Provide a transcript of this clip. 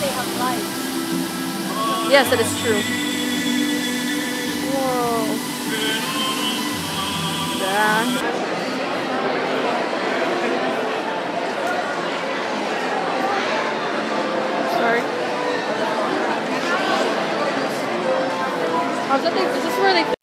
they have. Yes, that is true. Whoa. Yeah. Sorry. How's that is this where they...